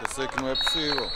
Eu sei que não é possível.